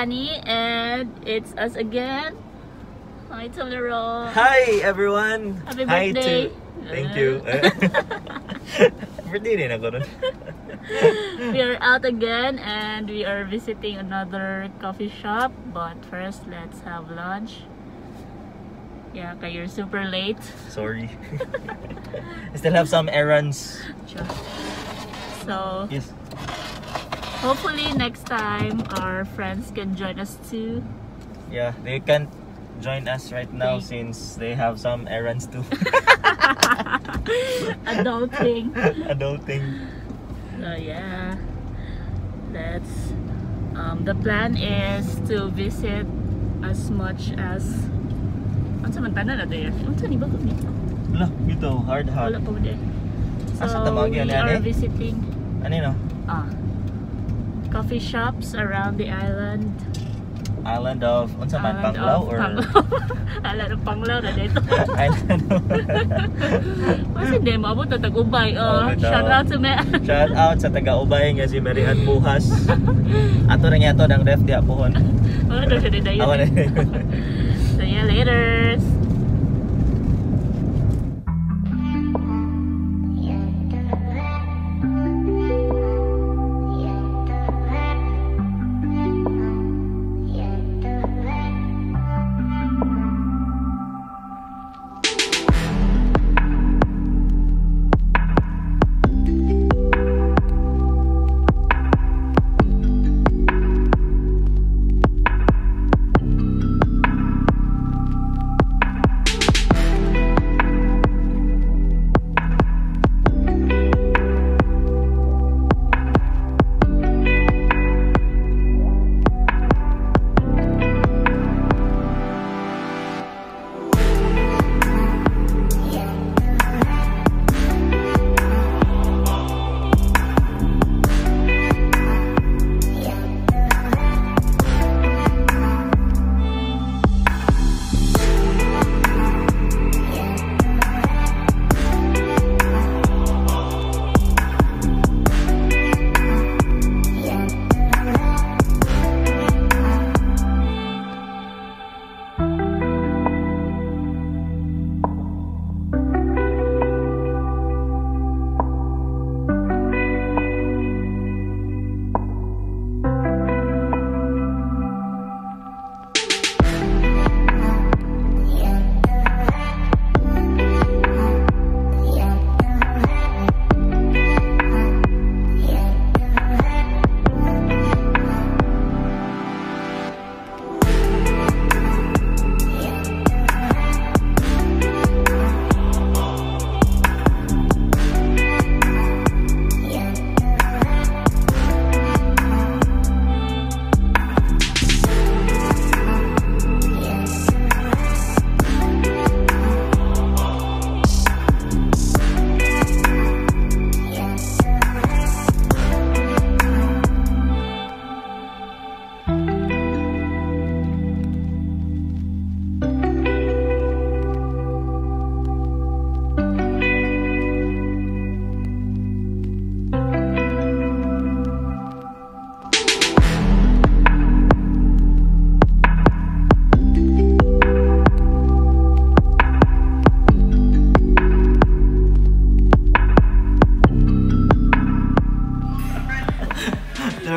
Danny, and it's us again. Hi, Tomero. Hi everyone! Happy Hi birthday. to... Thank you. Uh. birthday din ako we are out again, and we are visiting another coffee shop. But first, let's have lunch. Yeah, kaya you're super late. Sorry. I still have some errands. Sure. So, Yes. Hopefully next time our friends can join us too. Yeah, they can't join us right now since they have some errands too. Adulting. Adulting. So yeah, that's um, the plan is to visit as much as ano sa mantana na tayo? Ano sa ni ba dito? Wala, ito, hard hard. Wala pa ba. So we are visiting Ano yun? ah coffee shops around the island. Island of, unsa man, Panglao or? Island of Panglao na dito. Island. Kasi di mo abot na tag-ubay. Oh, Oh, bitaw. shout out to me. Shout out sa taga-ubay nga si Marian Buhas. Ato na nga to ng ref di apuhon. Wala daw siya Ako na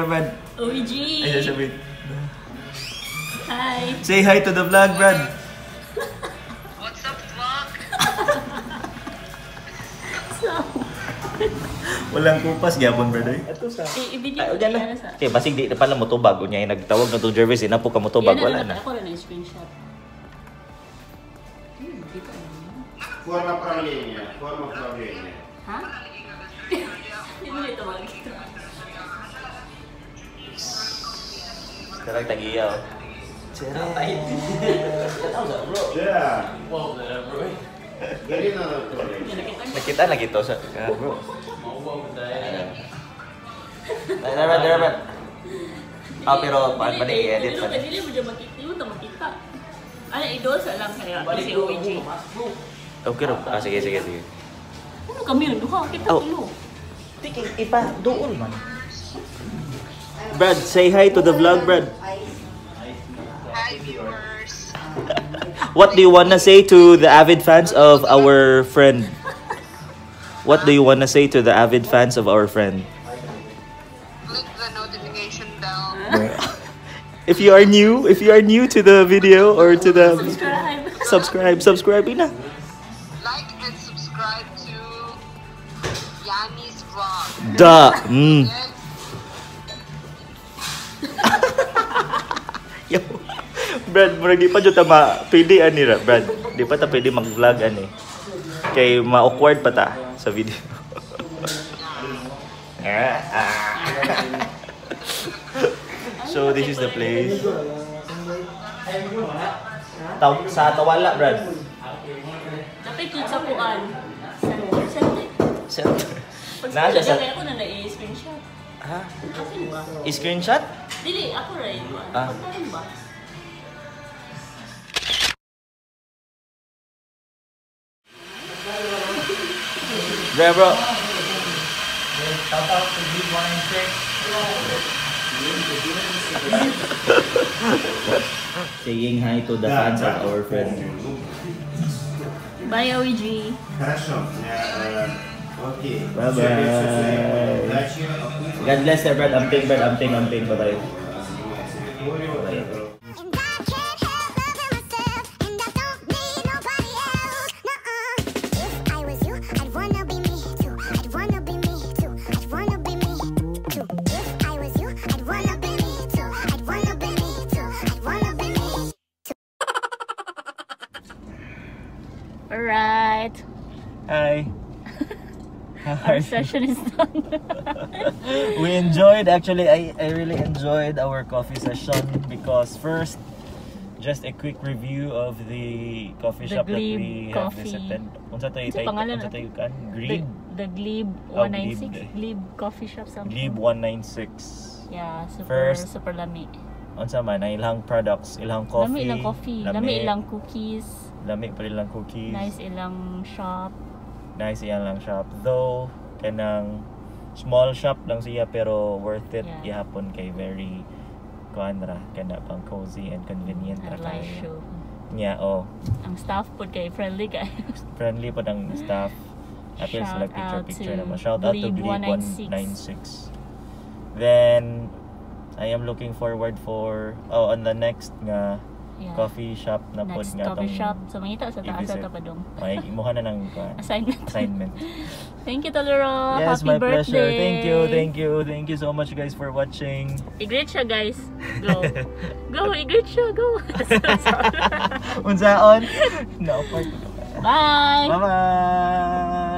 Brad. OG. Ay, siya. Hi. Say hi to the vlog, Brad. What's up, vlog? so, Walang kupas, gyapon, brother. Eh. Ito sa... Eh, Ibigyan ah, ko na sa... Ah. Okay, basig di na pala mo tubag. Unya yung nagtawag na itong Jervis, inapo ka mo tubag. Wala na. Ako rin na screenshot. Forma pra linha, forma pra linha. Ha? Hindi tawag ito. sekarang apa itu kita tahu nggak bro? Ya wow bro jadi kita lagi tos eh, bro. mau bang benda ya. Dapat dapat Ah, idol sa lang si OJ. Okay, ro. Ah, sige, sige, sige. Ano dulu yun? Ipa, doon man. Brad, say hi to the vlog, Brad. Hi, viewers. What do you wanna say to the avid fans of our friend? What do you wanna say to the avid fans of our friend? Click the notification bell. If you are new, if you are new to the video or to the Subscribe. subscribe, subscribe na. Like and subscribe to Yanee's vlog. Duh. Mm. Brad, murag di pa jud ta ma pwede ani ra, Brad. Di pa ta pwede mag-vlog ani. Kay ma-awkward pa ta sa video. so this is the place. Taw sa Tawala, Brad. Dapat yun sa kuan. Center, Na siya sa ako na na-screenshot. ha? Screenshot? Dili, ako rin. Ah. Pagkain ba? Bro, bro. Saying hi to the fans of our friend. Bye, OEG. Хорошо. Э, Окей. Bye-bye. Всё, всё, всё. Удачи. Акула. God bless you, Brad. Amping, Brad. Amping, amping. Bye-bye. Our session is done. we enjoyed actually I, I really enjoyed our coffee session because first just a quick review of the coffee The shop that Glebe we have Coffee. visited. Unsa tayo Unsa tayo pangalan unsa natin? kan? the, Glebe the Glebe Oh, 196. Glebe. Glebe Coffee Shop something. Glebe 196. Yeah, super First, super lami. Unsa man na ilang products, ilang coffee. Lami ilang coffee, lami, ilang cookies, lami pa ilang cookies. nice ilang shop. Nice iyan lang shop. Though kanang small shop lang siya pero worth it Yeah. ihapon kay very kuan ra kana pang cozy and convenient ra kayo. show. Oh, Ang staff po kay friendly kay. friendly po ng staff. Appears Shout like picture picture naman. Shout out to 196. 196. Then I am looking forward for oh on the next nga Yeah. coffee shop na pod Next nga coffee tong shop. So mangita sa taas sa tapadong. May imuha na ng kuan, Assignment. assignment. Thank you, Tolero. yes, Happy my birthday. pleasure. Thank you, thank you, thank you so much guys for watching. I-greet siya, guys. Go. Go, i-greet siya. Go. Unsaon? No. Bye. Bye-bye.